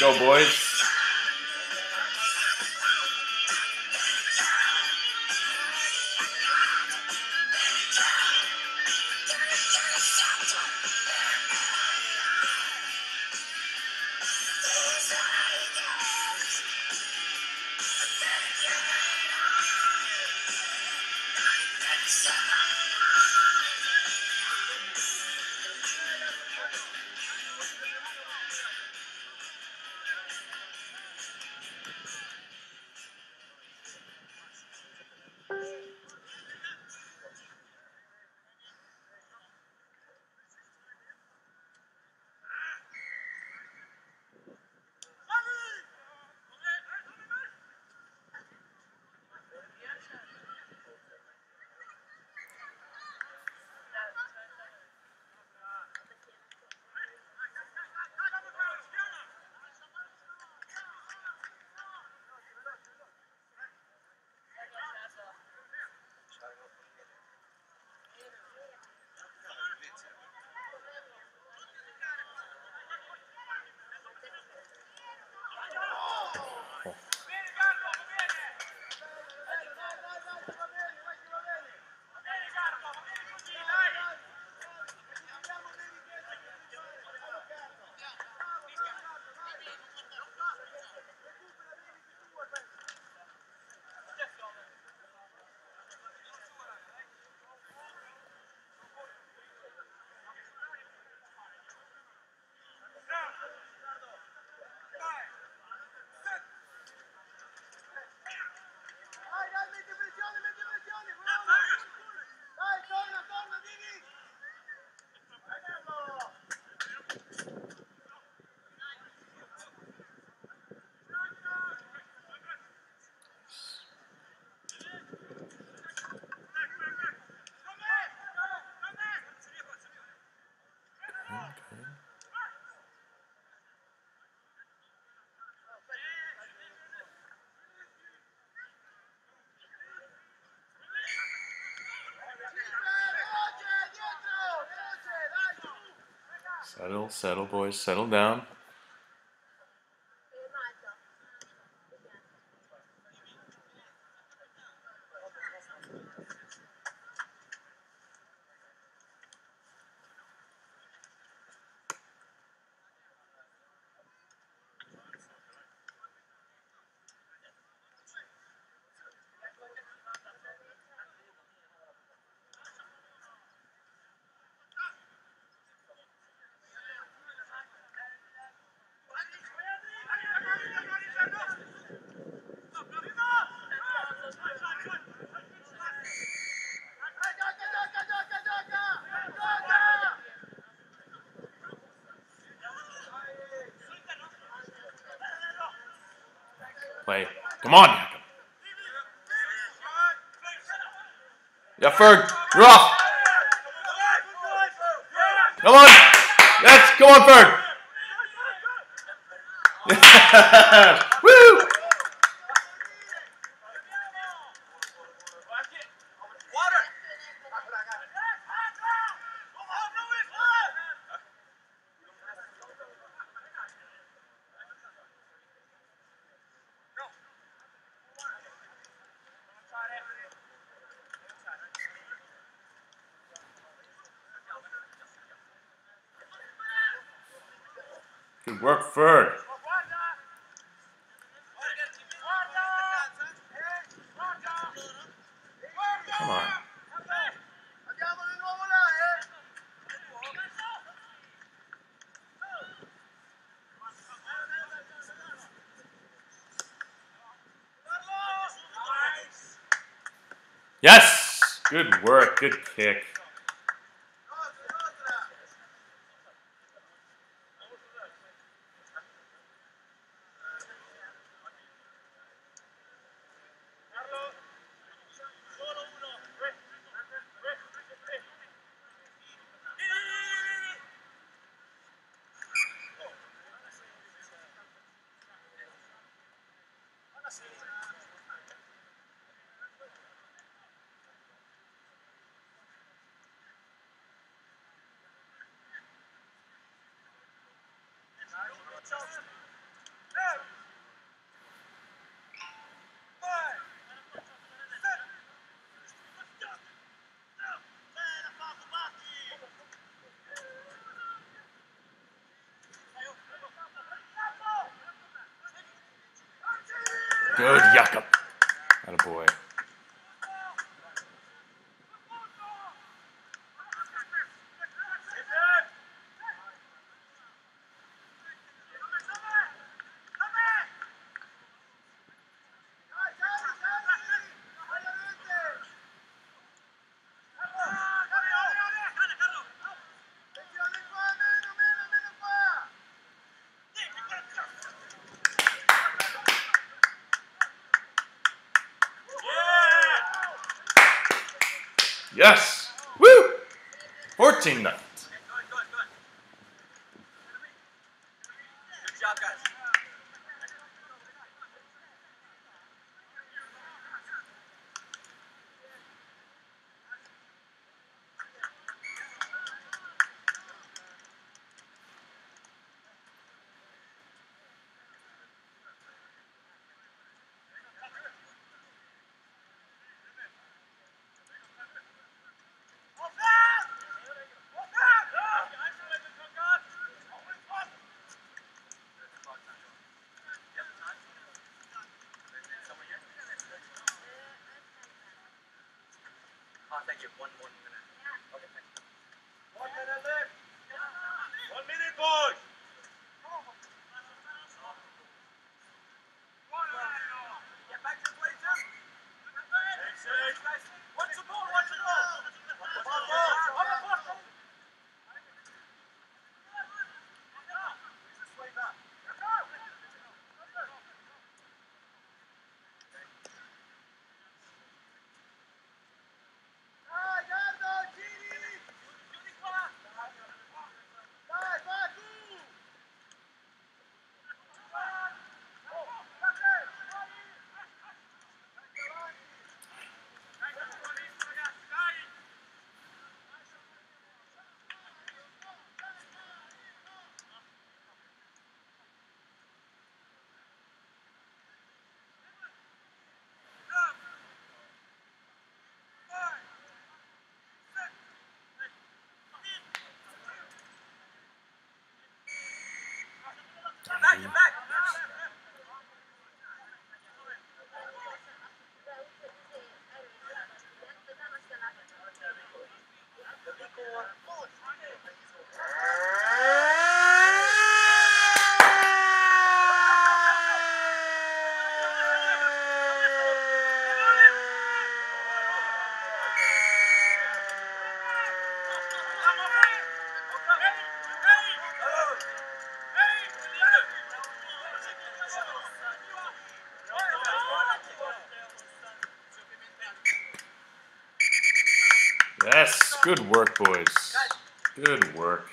go, boys. Settle, settle, boys. Settle down. Play. Come on. Jakob. Yeah, Ferg. You're off. Come on. Yes, come on, Ferg. Work, Ferg. Come on. Yes. Good work. Good kick. Good yucca 13 now. contact you one more Good work, boys. Good work.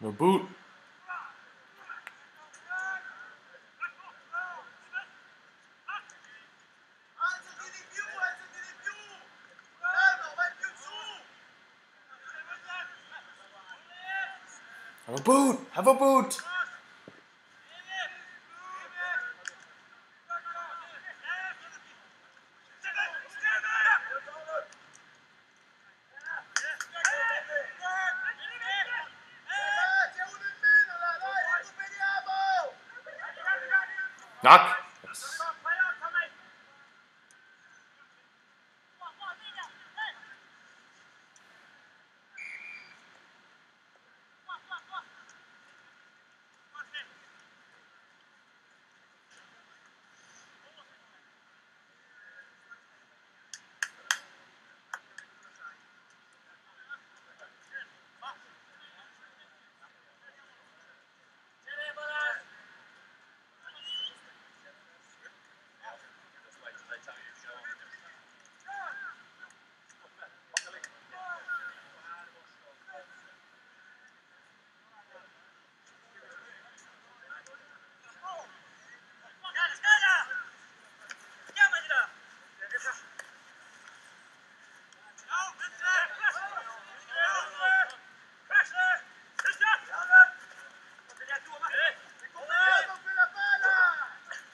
No boot. Have a boot! Have a boot!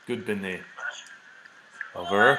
Good bin there. Over.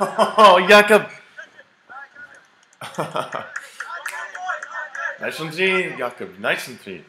Oh, Jakob! nice und ziehen, Jakob. Nice und ziehen.